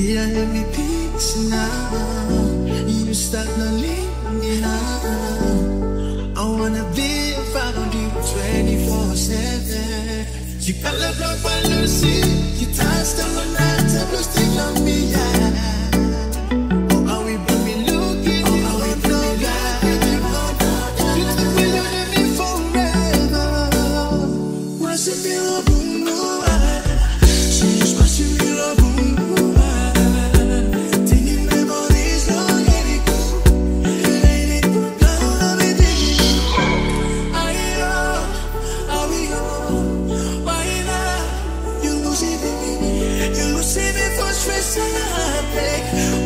Kaya now. You Use that na linya I wanna be around you 24-7 You got love like by Lucy. You touched on the night Tablos still on me, yeah. misantic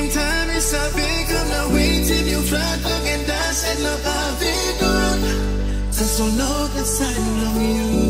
same time, it's a big I'm not waiting. you fly, back and I said, love I've been gone. That's so long as I love you.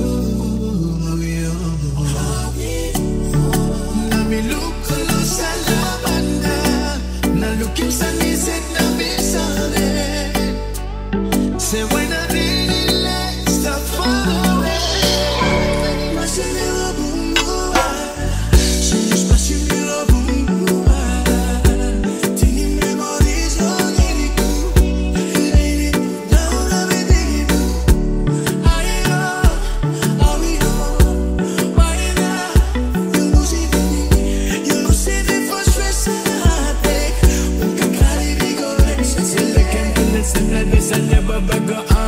a beggar.